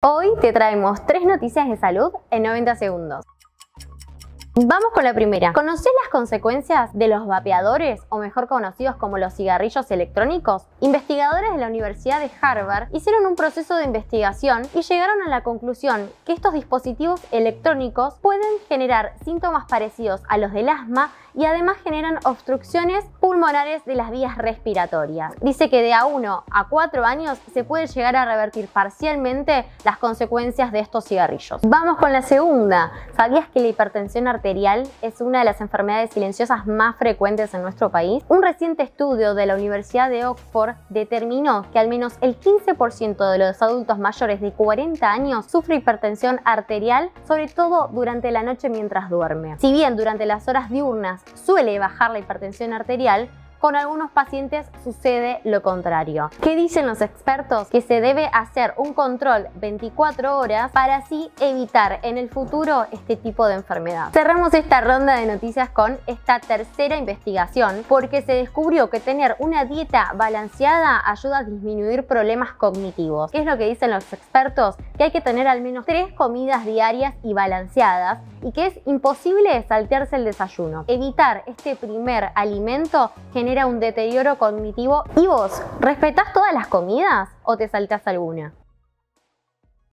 Hoy te traemos tres noticias de salud en 90 segundos. Vamos con la primera. ¿Conoces las consecuencias de los vapeadores, o mejor conocidos como los cigarrillos electrónicos? Investigadores de la Universidad de Harvard hicieron un proceso de investigación y llegaron a la conclusión que estos dispositivos electrónicos pueden generar síntomas parecidos a los del asma y además generan obstrucciones pulmonares de las vías respiratorias. Dice que de a 1 a 4 años se puede llegar a revertir parcialmente las consecuencias de estos cigarrillos. Vamos con la segunda. ¿Sabías que la hipertensión arterial es una de las enfermedades silenciosas más frecuentes en nuestro país? Un reciente estudio de la Universidad de Oxford determinó que al menos el 15% de los adultos mayores de 40 años sufre hipertensión arterial, sobre todo durante la noche mientras duerme. Si bien durante las horas diurnas suele bajar la hipertensión arterial, con algunos pacientes sucede lo contrario. ¿Qué dicen los expertos? Que se debe hacer un control 24 horas para así evitar en el futuro este tipo de enfermedad. Cerramos esta ronda de noticias con esta tercera investigación porque se descubrió que tener una dieta balanceada ayuda a disminuir problemas cognitivos. ¿Qué es lo que dicen los expertos? Que hay que tener al menos tres comidas diarias y balanceadas y que es imposible saltearse el desayuno. Evitar este primer alimento genera un deterioro cognitivo. ¿Y vos, respetás todas las comidas o te saltás alguna?